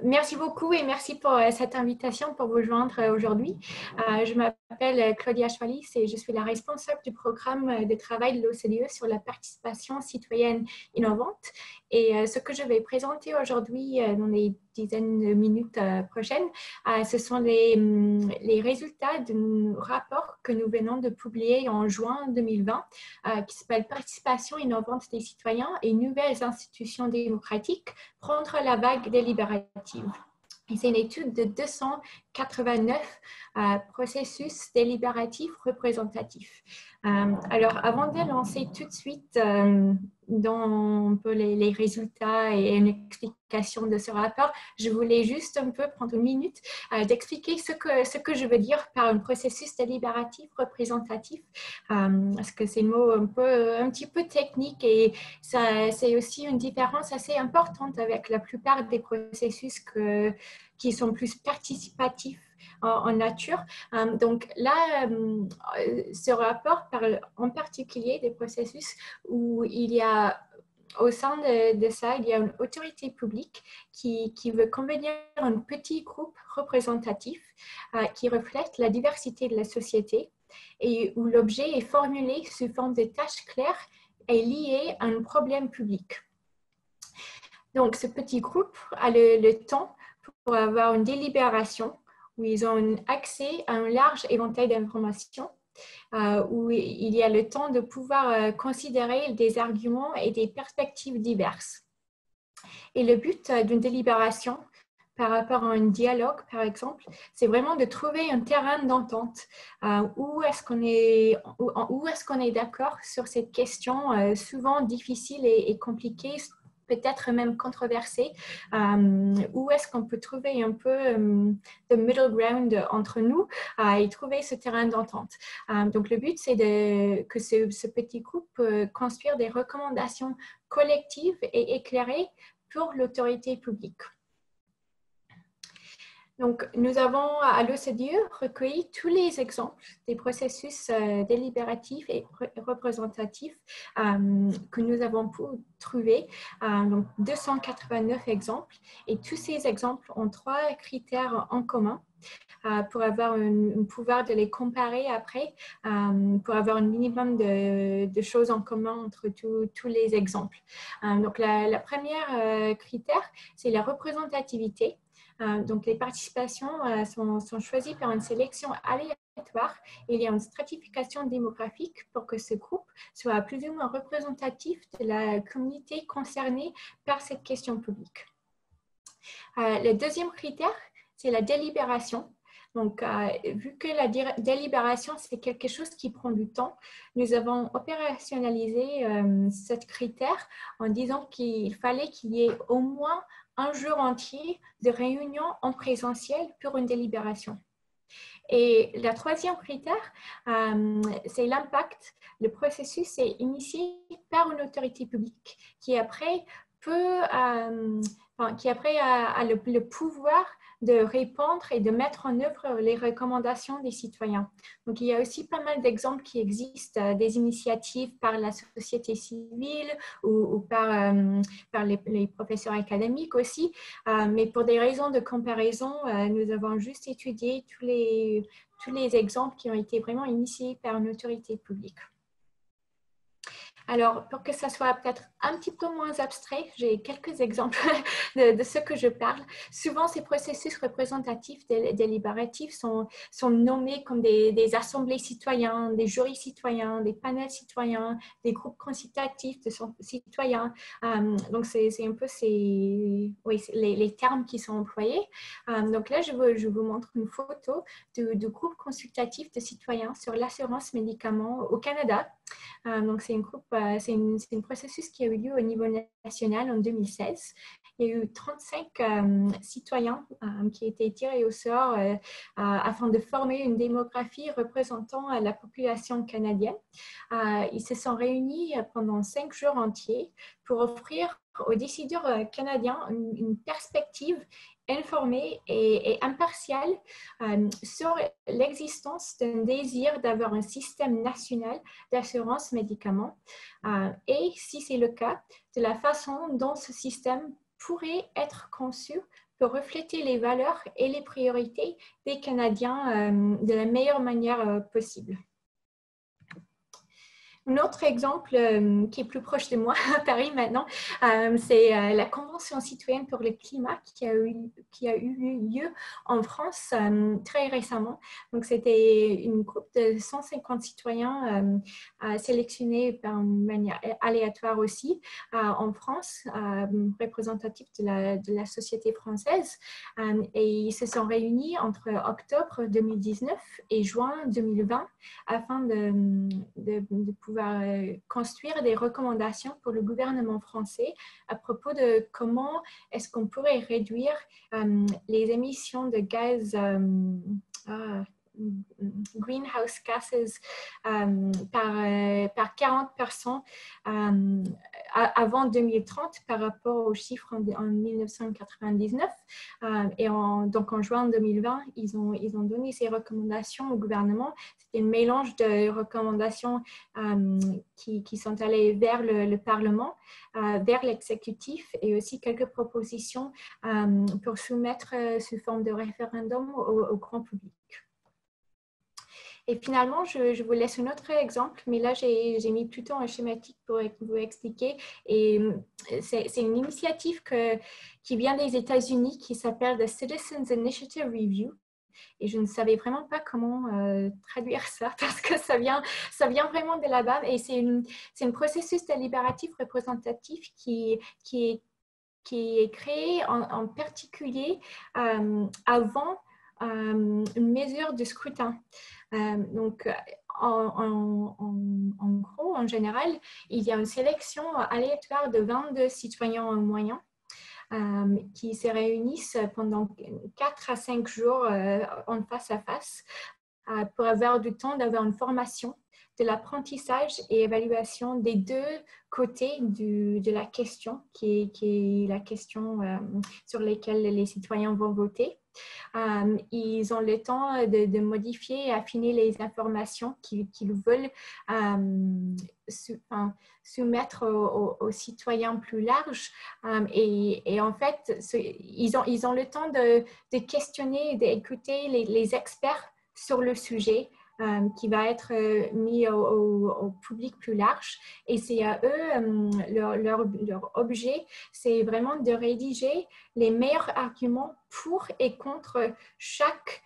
Merci beaucoup et merci pour euh, cette invitation pour vous joindre euh, aujourd'hui. Euh, je m'appelle Claudia Schwalis et je suis la responsable du programme de travail de l'OCDE sur la participation citoyenne innovante. Et ce que je vais présenter aujourd'hui dans les dizaines de minutes prochaines, ce sont les, hum, les résultats d'un rapport que nous venons de publier en juin 2020 qui s'appelle Participation innovante des citoyens et nouvelles institutions démocratiques, prendre la vague délibérative. C'est une étude de 289 euh, processus délibératifs représentatifs. Euh, alors, avant de lancer tout de suite euh, dans les, résultats et une explication de ce rapport, je voulais juste un peu prendre une minute d'expliquer ce que, je veux dire par un processus délibératif représentatif, parce que c'est mot un, peu, un petit peu technique et c'est aussi une différence assez importante avec la plupart des processus qui sont plus participatifs en, nature. Euh, donc là, euh, ce rapport parle en particulier des processus où il y a au sein de, ça, il y a une autorité publique qui, veut convenir un petit groupe représentatif euh, qui reflète la diversité de la société et où l'objet est formulé sous forme de tâches claires et liées à un problème public. Donc, ce petit groupe a le temps pour avoir une délibération où ils ont accès à un large éventail d'informations, euh, où il y a le temps de pouvoir euh, considérer des arguments et des perspectives diverses. Et le but euh, d'une délibération par rapport à un dialogue, par exemple, c'est vraiment de trouver un terrain d'entente. où est-ce qu'on est, où, est, d'accord sur cette question souvent difficile et compliquée peut-être même controversé, euh, où est-ce qu'on peut trouver un peu euh, de middle ground entre nous euh, et trouver ce terrain d'entente? donc, le but, c'est que ce, petit groupe construire des recommandations collectives et éclairées pour l'autorité publique. Donc, nous avons à l'OCDE recueilli tous les exemples des processus euh, délibératifs et représentatifs euh, que nous avons pu trouver. Euh, donc, 289 exemples. Et tous ces exemples ont trois critères en commun. pour avoir un, pouvoir de les comparer après, pour avoir un minimum de, choses en commun entre tous les exemples. donc, la, la première critère, c'est la représentativité. Euh, donc, les participations euh, sont, choisies par une sélection aléatoire il y a une stratification démographique pour que ce groupe soit plus ou moins représentatif de la communauté concernée par cette question publique. Euh, le deuxième critère, c'est la délibération. Donc, vu que la délibération, c'est quelque chose qui prend du temps, nous avons opérationnalisé ce critère en disant qu'il fallait qu'il y ait au moins un jour entier de réunion en présentiel pour une délibération. Et le troisième critère, euh, c'est l'impact. Le processus est initié par une autorité publique qui après peut, euh, qui après a, le, pouvoir de répondre et de mettre en œuvre les recommandations des citoyens. Donc, il y a aussi pas mal d'exemples qui existent, euh, des initiatives par la société civile ou, par, euh, par les, professeurs académiques aussi. Euh, mais pour des raisons de comparaison, nous avons juste étudié tous les, tous les exemples qui ont été vraiment initiés par une autorité publique. Alors, pour que ça soit peut-être un petit peu moins abstrait, j'ai quelques exemples de, ce que je parle. Souvent, ces processus représentatifs délibératifs sont, sont nommés comme des, assemblées citoyennes, des jurys citoyens, des panels citoyens, des groupes consultatifs de citoyens. Euh, donc, c'est un peu ces, les, termes qui sont employés. Euh, donc là, je vous, je vous montre une photo du, du groupe consultatif de citoyens sur l'assurance médicaments au Canada. Euh, donc, c'est un groupe, c'est un processus qui a eu lieu au niveau national en 2016. Il y a eu 35 euh, citoyens qui ont été tirés au sort afin de former une démographie représentant la population canadienne. ils se sont réunis pendant cinq jours entiers pour offrir aux décideurs canadiens une perspective informé et, impartial euh, sur l'existence d'un désir d'avoir un système national d'assurance médicaments euh, et, si c'est le cas, de la façon dont ce système pourrait être conçu pour refléter les valeurs et les priorités des Canadiens de la meilleure manière possible. Un autre exemple euh, qui est plus proche de moi à Paris maintenant, euh, c'est euh, la Convention citoyenne pour le climat qui a eu, lieu en France très récemment. Donc, c'était une groupe de 150 citoyens sélectionnés par manière aléatoire aussi en France, représentatifs de la, de société française. et ils se sont réunis entre octobre 2019 et juin 2020 afin de, de, de pouvoir euh, construire des recommandations pour le gouvernement français à propos de comment est-ce qu'on pourrait réduire euh, les émissions de gaz. Euh, ah, greenhouse gases euh, par, euh, par 40% euh, avant 2030 par rapport aux chiffres en, 1999. et donc en juin 2020, ils ont, ils ont donné ces recommandations au gouvernement. C'était un mélange de recommandations qui, qui, sont allées vers le, Parlement, vers l'exécutif et aussi quelques propositions pour soumettre sous forme de référendum au grand public. Et finalement, je, vous laisse un autre exemple, mais là, j'ai mis plutôt un schématique pour vous expliquer. Et euh, c'est une initiative qui vient des États-Unis qui s'appelle The Citizens Initiative Review. Et je ne savais vraiment pas comment euh, traduire ça parce que ça vient, vraiment de là-bas. Et c'est un processus délibératif représentatif qui, qui, est, qui est créé en, particulier euh, avant une mesure de scrutin. Euh, donc, en, gros, en général, il y a une sélection aléatoire de 22 citoyens moyens euh, qui se réunissent pendant 4 à 5 jours euh, en face à face pour avoir du temps d'avoir une formation de l'apprentissage et évaluation des deux côtés de la question, qui est, la question sur laquelle les citoyens vont voter. Euh, ils ont le temps de, modifier et affiner les informations qu'ils veulent euh, soumettre aux, citoyens plus larges. Euh, et, en fait, ils ont, ils ont le temps de, questionner, d'écouter les experts sur le sujet euh, qui va être euh, mis au, public plus large. Et c'est à eux, euh, leur, objet, c'est vraiment de rédiger les meilleurs arguments pour et contre chaque,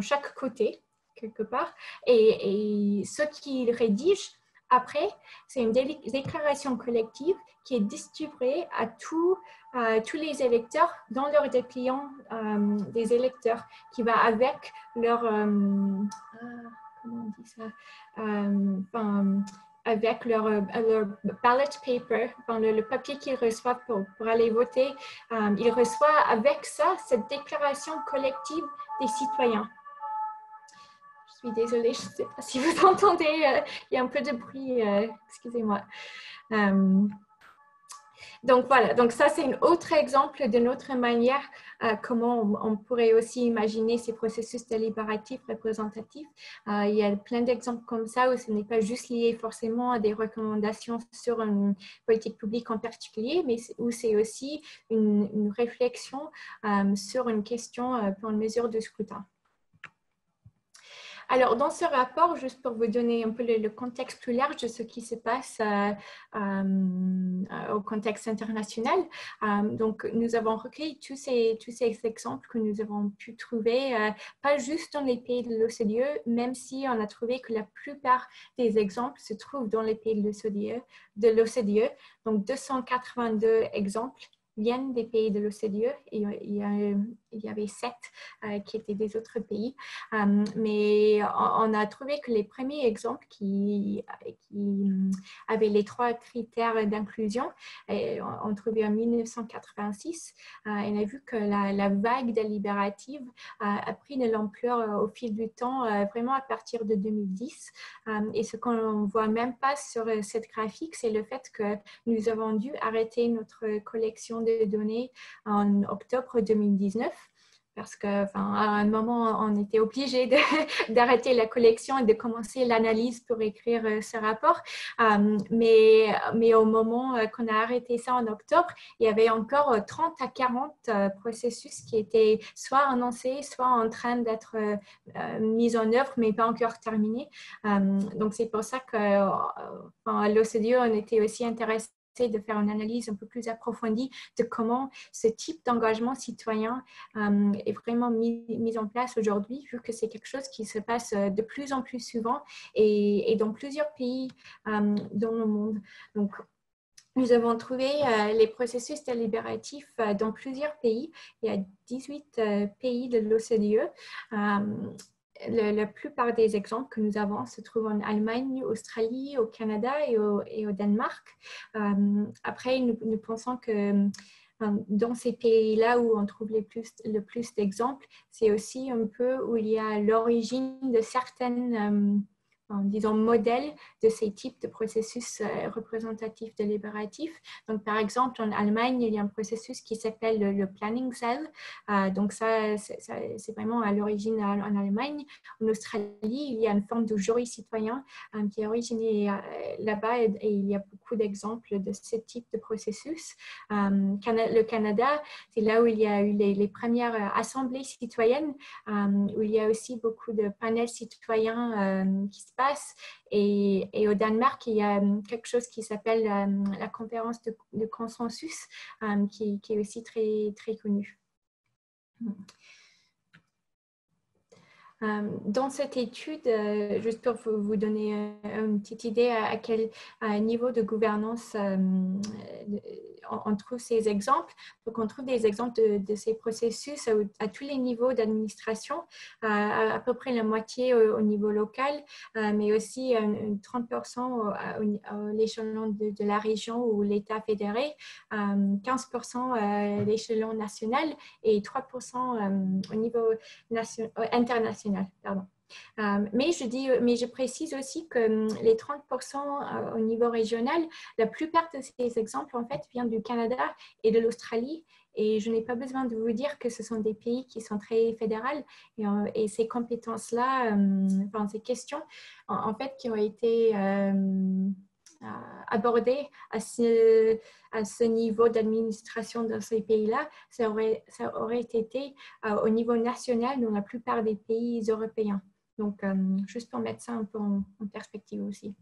chaque côté, quelque part. Et ce qu'ils rédigent, après, c'est une déclaration collective qui est distribuée à tous les électeurs dans leur dépliant euh, des électeurs qui va avec leur, euh, ah, comment on dit ça, euh, avec leur, ballot paper, le, papier qu'ils reçoivent pour, aller voter. ils reçoivent avec ça cette déclaration collective des citoyens. Suis désolée, je ne sais pas si vous entendez, il y a un peu de bruit, excusez-moi. Donc voilà, donc ça c'est un autre exemple d'une autre manière euh, comment on, pourrait aussi imaginer ces processus délibératifs représentatifs. Euh, il y a plein d'exemples comme ça où ce n'est pas juste lié forcément à des recommandations sur une politique publique en particulier, mais où c'est aussi une, réflexion euh, sur une question pour une mesure de scrutin. Alors, dans ce rapport, juste pour vous donner un peu le, contexte plus large de ce qui se passe euh, euh, au contexte international, euh, donc nous avons recueilli tous ces, tous ces exemples que nous avons pu trouver, pas juste dans les pays de l'OCDE, même si on a trouvé que la plupart des exemples se trouvent dans les pays de de l'OCDE. Donc 282 exemples viennent des pays de l'OCDE il y, avait sept euh, qui étaient des autres pays. Euh, mais on, a trouvé que les premiers exemples qui, qui avaient les trois critères d'inclusion, on, trouvait en 1986. Euh, on a vu que la, vague délibérative a pris de l'ampleur au fil du temps, vraiment à partir de 2010. et ce qu'on ne voit même pas sur cette graphique, c'est le fait que nous avons dû arrêter notre collection de données en octobre 2019 parce que, enfin, à un moment, on était obligé d'arrêter la collection et de commencer l'analyse pour écrire ce rapport. mais, mais au moment qu'on a arrêté ça en octobre, il y avait encore 30 à 40 processus qui étaient soit annoncés, soit en train d'être mis en œuvre, mais pas encore terminés. donc, c'est pour ça que l'OCDE, on était aussi intéressé de faire une analyse un peu plus approfondie de comment ce type d'engagement citoyen euh, est vraiment mis, en place aujourd'hui, vu que c'est quelque chose qui se passe euh, de plus en plus souvent et, dans plusieurs pays euh, dans le monde. Donc, nous avons trouvé les processus délibératifs dans plusieurs pays. Il y a 18 pays de l'OCDE la plupart des exemples que nous avons se trouvent en Allemagne, Australie, au Canada et au, Danemark. Euh, après, nous, pensons que dans ces pays-là où on trouve les plus, le plus d'exemples, c'est aussi un peu où il y a l'origine de certaines euh, disons, modèle de ces types de processus euh, représentatifs délibératifs. Donc, par exemple, en Allemagne, il y a un processus qui s'appelle le, Planning Cell. Euh, donc, ça, c'est vraiment à l'origine en, Allemagne. En Australie, il y a une forme de jury citoyen euh, qui est originé là-bas et, il y a beaucoup d'exemples de ce type de processus. le Canada, c'est là où il y a eu les, les premières assemblées citoyennes, où il y a aussi beaucoup de panels citoyens qui se et, au Danemark, il y a euh, quelque chose qui s'appelle euh, la conférence de, consensus, euh, qui, est aussi très, très connue. Dans cette étude, juste pour vous donner une petite idée à quel niveau de gouvernance on, trouve ces exemples. Donc, on trouve des exemples de, ces processus à, tous les niveaux d'administration, à, peu près la moitié au, niveau local, euh, mais aussi 30% à l'échelon de, la région ou l'État fédéré, 15% euh, à l'échelon national et 3% euh, au niveau international. Pardon. Euh, mais, je dis, mais je précise aussi que hum, les 30% euh, au niveau régional, la plupart de ces exemples, en fait, viennent du Canada et de l'Australie. Et je n'ai pas besoin de vous dire que ce sont des pays qui sont très fédérales. Et, euh, ces compétences-là, hum, ces questions, en, fait, qui ont été abordées à ce, à ce niveau d'administration dans ces pays-là, ça aurait, ça aurait été au niveau national dans la plupart des pays européens. Donc, euh, juste pour mettre ça un peu en, perspective aussi.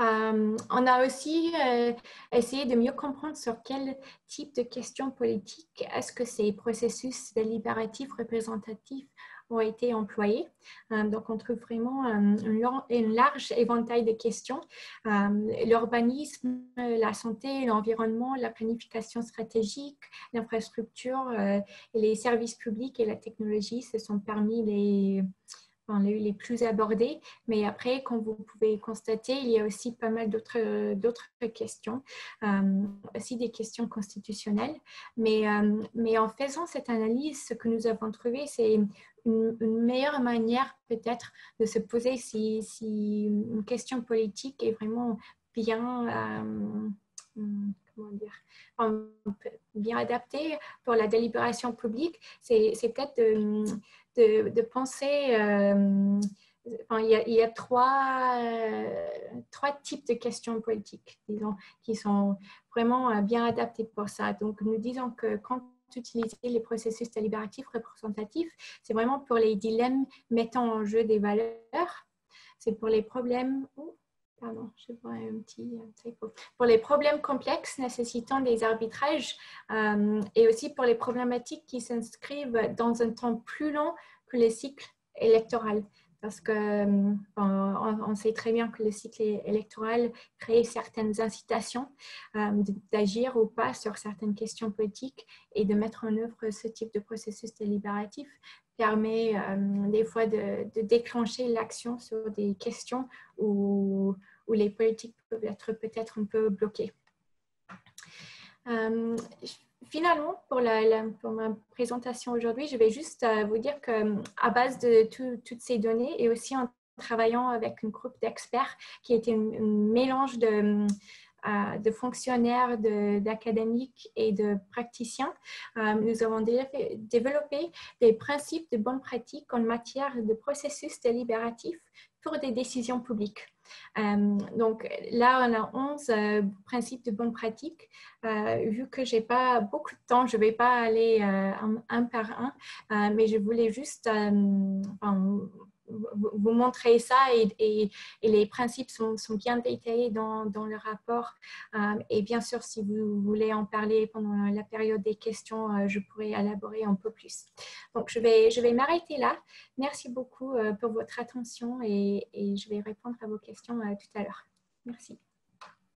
Euh, on a aussi euh, essayé de mieux comprendre sur quel type de questions politiques est-ce que ces processus délibératifs représentatifs ont été employés. Euh, donc, on trouve vraiment un, large éventail de questions. Euh, l'urbanisme, la santé, l'environnement, la planification stratégique, l'infrastructure, euh, les services publics et la technologie, ce sont parmi les les, les plus abordés, mais après, comme vous pouvez constater, il y a aussi pas mal d'autres questions, euh, aussi des questions constitutionnelles. Mais, euh, mais en faisant cette analyse, ce que nous avons trouvé, c'est une, meilleure manière peut-être de se poser si, une question politique est vraiment bien... Euh, comment dire, bien adaptée pour la délibération publique, c'est peut-être de, penser, euh, il, y a, trois, euh, trois types de questions politiques, disons, qui sont vraiment euh, bien adaptées pour ça. Donc, nous disons que quand utiliser les processus délibératifs représentatifs, c'est vraiment pour les dilemmes mettant en jeu des valeurs, c'est pour les problèmes... pardon, je vois un petit Pour les problèmes complexes nécessitant des arbitrages et aussi pour les problématiques qui s'inscrivent dans un temps plus long que le cycle électoral. Parce que euh, on, sait très bien que le cycle électoral crée certaines incitations euh, d'agir ou pas sur certaines questions politiques et de mettre en œuvre ce type de processus délibératif permet euh, des fois de, déclencher l'action sur des questions où, où, les politiques peuvent être peut-être un peu bloquées finalement, pour, ma présentation aujourd'hui, je vais juste euh, vous dire qu'à base de toutes ces données et aussi en travaillant avec une groupe d'experts qui était un, mélange de, de fonctionnaires, d'académiques et de praticiens. nous avons développé des principes de bonne pratique en matière de processus délibératif pour des décisions publiques. Euh, donc là, on a 11 euh, principes de bonne pratique. Euh, vu que j'ai pas beaucoup de temps, je vais pas aller un, par un, mais je voulais juste vous montrer ça et, les principes sont, bien détaillés dans, le rapport. Euh, et bien sûr, si vous voulez en parler pendant la période des questions, euh, je pourrais élaborer un peu plus. Donc, je vais, je vais m'arrêter là. Merci beaucoup euh, pour votre attention et, je vais répondre à vos questions tout à l'heure. Merci.